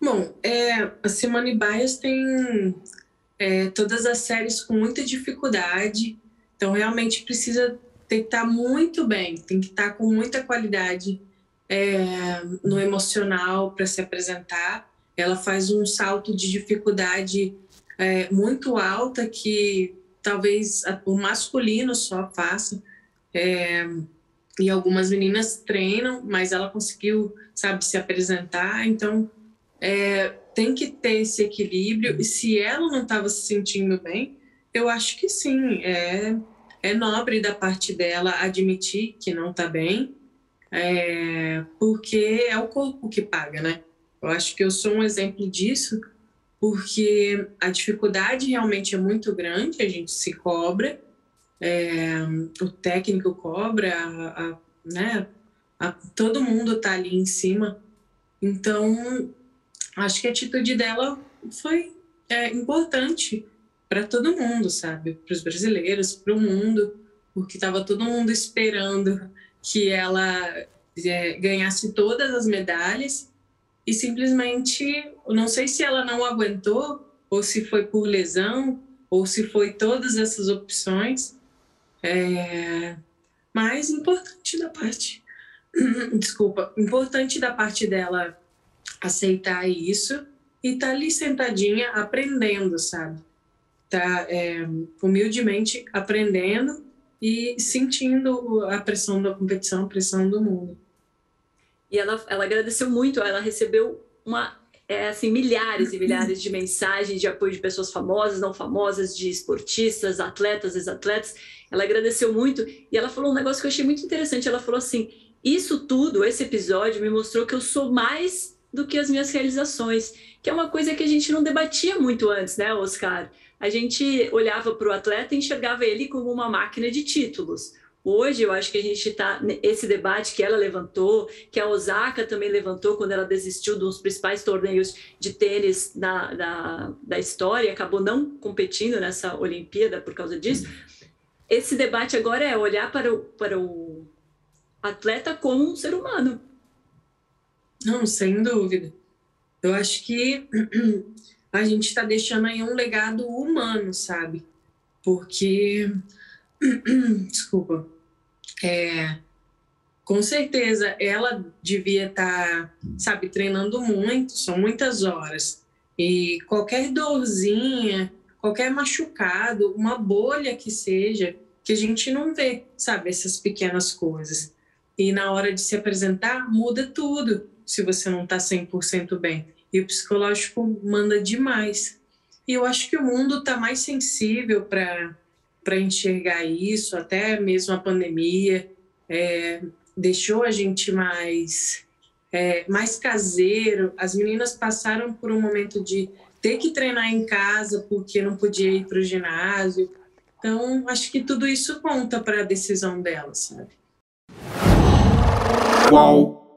Bom, é, a Simone Biles tem é, todas as séries com muita dificuldade, então realmente precisa ter que estar muito bem, tem que estar com muita qualidade é, no emocional para se apresentar. Ela faz um salto de dificuldade é, muito alta que talvez o masculino só faça. É, e algumas meninas treinam, mas ela conseguiu, sabe, se apresentar. Então, é, tem que ter esse equilíbrio. E se ela não estava se sentindo bem, eu acho que sim, é, é nobre da parte dela admitir que não está bem, é, porque é o corpo que paga, né? Eu acho que eu sou um exemplo disso, porque a dificuldade realmente é muito grande, a gente se cobra, é, o técnico cobra, a, a, né, a, todo mundo está ali em cima. Então, acho que a atitude dela foi é, importante para todo mundo, sabe? Para os brasileiros, para o mundo, porque estava todo mundo esperando que ela é, ganhasse todas as medalhas e simplesmente, não sei se ela não aguentou ou se foi por lesão ou se foi todas essas opções, é, mas importante da parte, desculpa, importante da parte dela aceitar isso e tá ali sentadinha aprendendo, sabe? Tá é, humildemente aprendendo e sentindo a pressão da competição, a pressão do mundo. E ela, ela agradeceu muito, ela recebeu uma é, assim, milhares e milhares de mensagens de apoio de pessoas famosas, não famosas, de esportistas, atletas, ex-atletas. Ela agradeceu muito e ela falou um negócio que eu achei muito interessante. Ela falou assim: Isso tudo, esse episódio, me mostrou que eu sou mais do que as minhas realizações, que é uma coisa que a gente não debatia muito antes, né, Oscar? A gente olhava para o atleta e enxergava ele como uma máquina de títulos. Hoje, eu acho que a gente está. Esse debate que ela levantou, que a Osaka também levantou quando ela desistiu dos principais torneios de tênis da, da, da história, acabou não competindo nessa Olimpíada por causa disso. Esse debate agora é olhar para o, para o atleta como um ser humano. Não, sem dúvida. Eu acho que a gente está deixando aí um legado humano, sabe? Porque. Desculpa. É, com certeza ela devia estar, tá, sabe, treinando muito, são muitas horas. E qualquer dorzinha, qualquer machucado, uma bolha que seja, que a gente não vê, sabe, essas pequenas coisas. E na hora de se apresentar, muda tudo se você não está 100% bem. E o psicológico manda demais. E eu acho que o mundo está mais sensível para enxergar isso, até mesmo a pandemia é, deixou a gente mais, é, mais caseiro. As meninas passaram por um momento de ter que treinar em casa porque não podia ir para o ginásio. Então, acho que tudo isso conta para a decisão delas, sabe? Qual